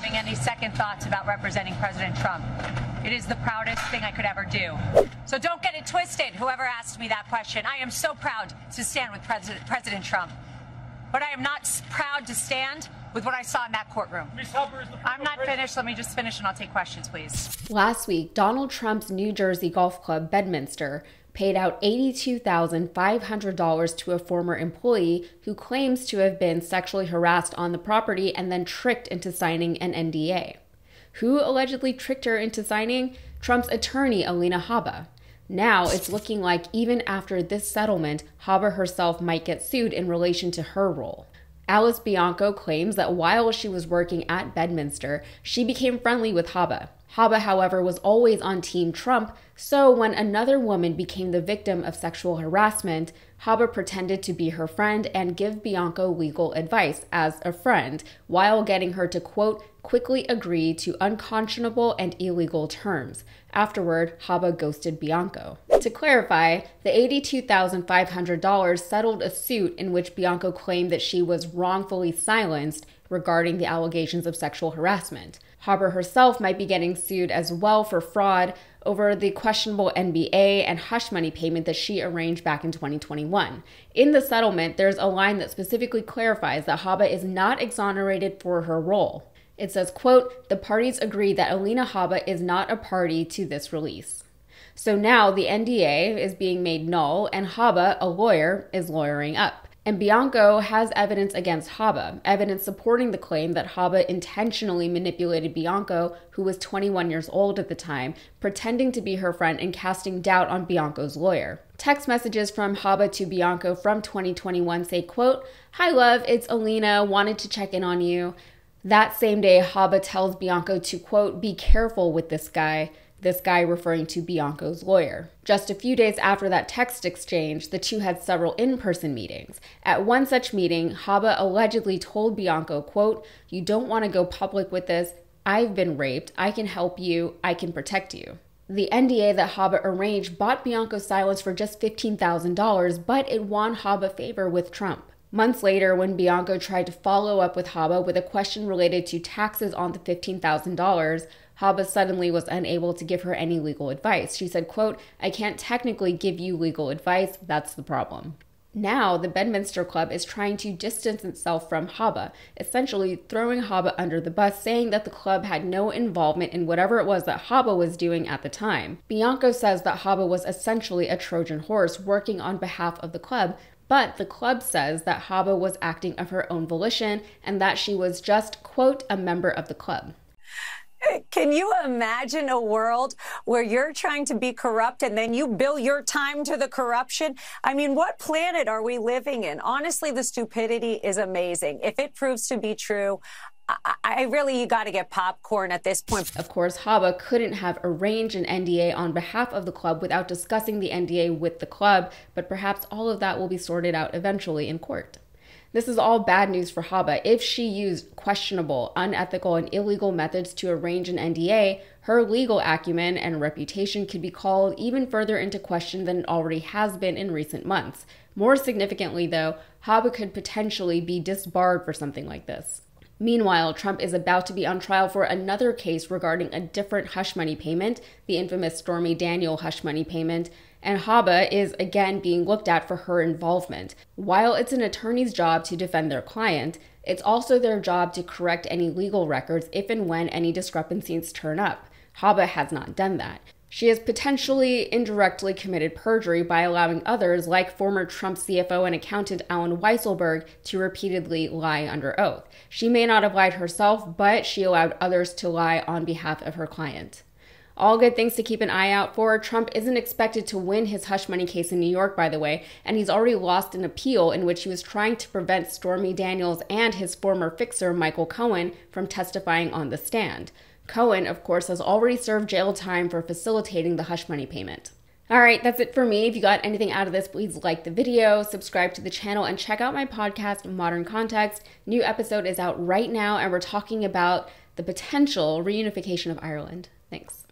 having any second thoughts about representing President Trump. It is the proudest thing I could ever do. So don't get it twisted, whoever asked me that question. I am so proud to stand with President, President Trump. But I am not proud to stand with what I saw in that courtroom. I'm not finished. Let me just finish and I'll take questions, please. Last week, Donald Trump's New Jersey golf club, Bedminster, paid out $82,500 to a former employee who claims to have been sexually harassed on the property and then tricked into signing an NDA. Who allegedly tricked her into signing? Trump's attorney, Alina Habba. Now it's looking like even after this settlement, Habba herself might get sued in relation to her role. Alice Bianco claims that while she was working at Bedminster, she became friendly with Habba. Habba, however, was always on Team Trump, so when another woman became the victim of sexual harassment, Habba pretended to be her friend and give Bianco legal advice as a friend, while getting her to, quote, quickly agree to unconscionable and illegal terms. Afterward, Habba ghosted Bianco. To clarify, the $82,500 settled a suit in which Bianco claimed that she was wrongfully silenced regarding the allegations of sexual harassment. Habba herself might be getting sued as well for fraud over the questionable NDA and hush money payment that she arranged back in 2021. In the settlement, there's a line that specifically clarifies that Habba is not exonerated for her role. It says, quote, the parties agree that Alina Habba is not a party to this release. So now the NDA is being made null and Habba, a lawyer, is lawyering up. And Bianco has evidence against Habba, evidence supporting the claim that Habba intentionally manipulated Bianco, who was 21 years old at the time, pretending to be her friend and casting doubt on Bianco's lawyer. Text messages from Habba to Bianco from 2021 say, quote, Hi love, it's Alina, wanted to check in on you. That same day, Habba tells Bianco to, quote, be careful with this guy, this guy referring to Bianco's lawyer. Just a few days after that text exchange, the two had several in person meetings. At one such meeting, Habba allegedly told Bianco, quote, You don't want to go public with this. I've been raped. I can help you. I can protect you. The NDA that Habba arranged bought Bianco silence for just $15,000, but it won Habba favor with Trump. Months later, when Bianco tried to follow up with Habba with a question related to taxes on the $15,000, Habba suddenly was unable to give her any legal advice. She said, quote, I can't technically give you legal advice, that's the problem. Now, the Bedminster Club is trying to distance itself from Habba, essentially throwing Habba under the bus, saying that the club had no involvement in whatever it was that Habba was doing at the time. Bianco says that Habba was essentially a Trojan horse working on behalf of the club, but the club says that Habba was acting of her own volition and that she was just, quote, a member of the club. Can you imagine a world where you're trying to be corrupt and then you bill your time to the corruption? I mean, what planet are we living in? Honestly, the stupidity is amazing. If it proves to be true, I really, you got to get popcorn at this point. Of course, Habba couldn't have arranged an NDA on behalf of the club without discussing the NDA with the club, but perhaps all of that will be sorted out eventually in court. This is all bad news for Habba. If she used questionable, unethical, and illegal methods to arrange an NDA, her legal acumen and reputation could be called even further into question than it already has been in recent months. More significantly, though, Habba could potentially be disbarred for something like this. Meanwhile, Trump is about to be on trial for another case regarding a different hush money payment, the infamous Stormy Daniel hush money payment, and Habba is again being looked at for her involvement. While it's an attorney's job to defend their client, it's also their job to correct any legal records if and when any discrepancies turn up. Habba has not done that. She has potentially indirectly committed perjury by allowing others, like former Trump CFO and accountant Allen Weisselberg, to repeatedly lie under oath. She may not have lied herself, but she allowed others to lie on behalf of her client. All good things to keep an eye out for. Trump isn't expected to win his hush money case in New York, by the way, and he's already lost an appeal in which he was trying to prevent Stormy Daniels and his former fixer, Michael Cohen, from testifying on the stand. Cohen, of course, has already served jail time for facilitating the hush money payment. All right, that's it for me. If you got anything out of this, please like the video, subscribe to the channel, and check out my podcast, Modern Context. New episode is out right now, and we're talking about the potential reunification of Ireland. Thanks.